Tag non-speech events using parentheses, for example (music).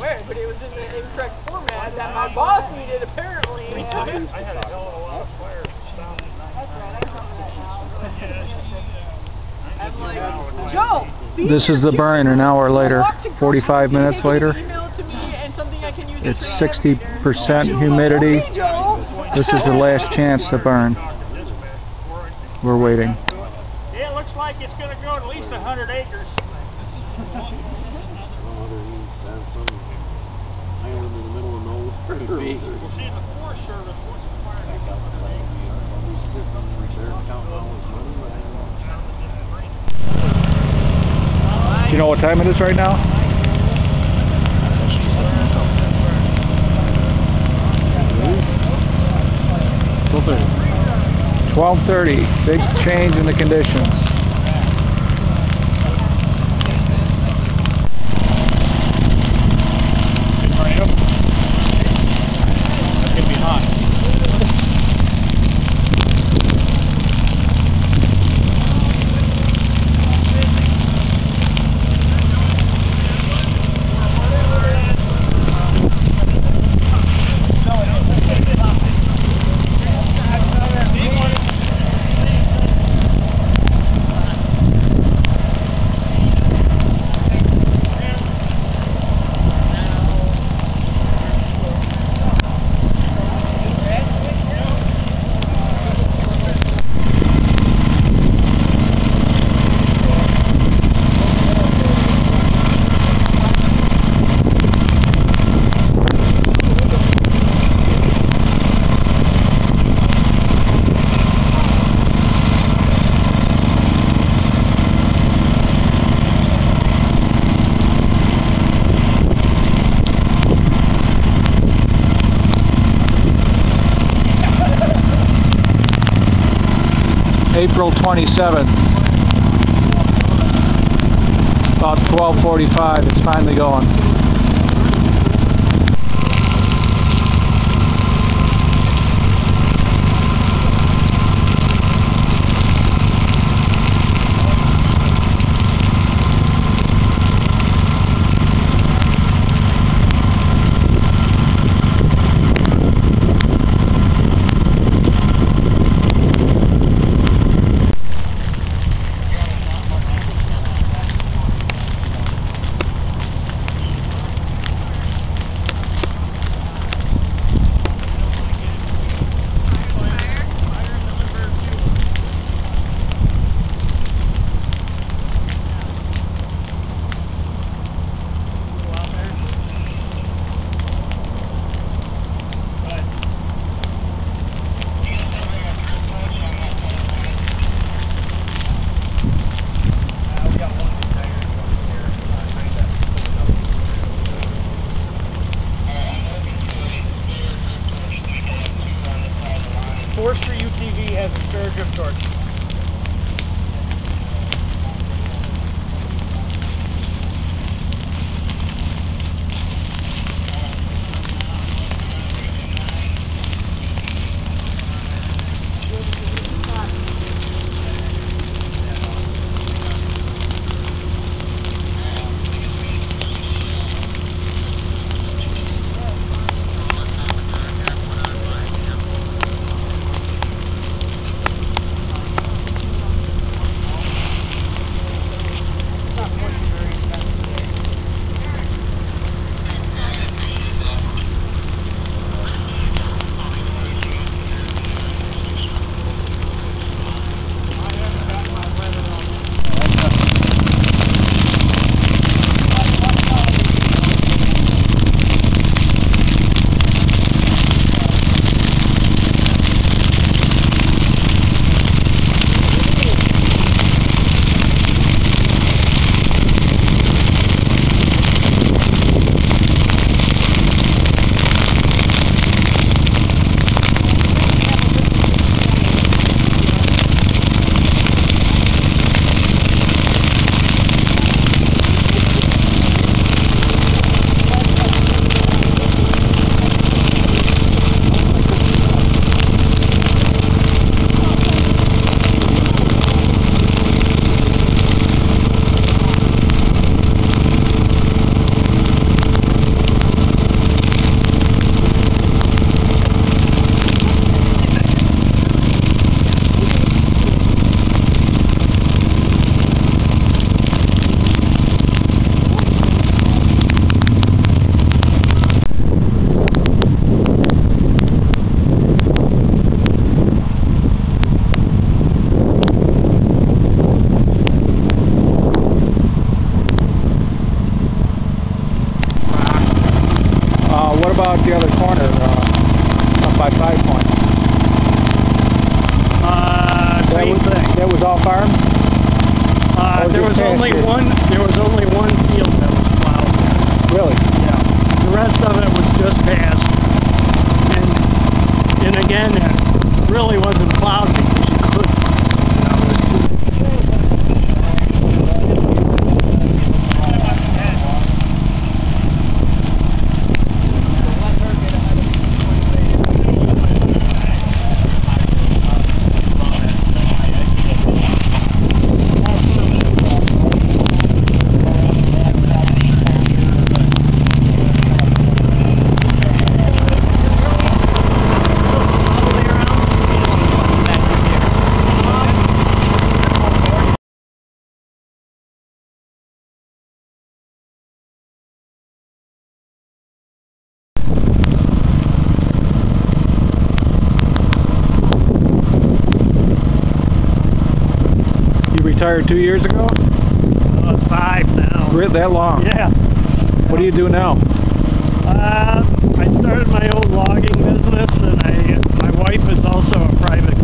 know but it was in the incorrect format that my boss needed apparently. I, I had a hell of a lot of fire (laughs) like, Joe, this is the burn an hour later, 45 minutes later. It's 60% humidity. This is the last chance to burn. We're waiting. It looks like it's going to grow at least 100 acres. (laughs) hundred acres. Island in the middle of nowhere. (laughs) We'll see in the Forest Service, what's the fire they come with an Do you know what time it is right now? Twelve thirty. Big change in the conditions. April 27th. About 12:45. It's finally going. Only one, there was only one field that was plowed. Really? Yeah. The rest of it was just pasture. And, and again, it really wasn't plowed retired two years ago? Oh, it's five now. Really, that long? Yeah. What do you do now? Uh, I started my own logging business, and I, my wife is also a private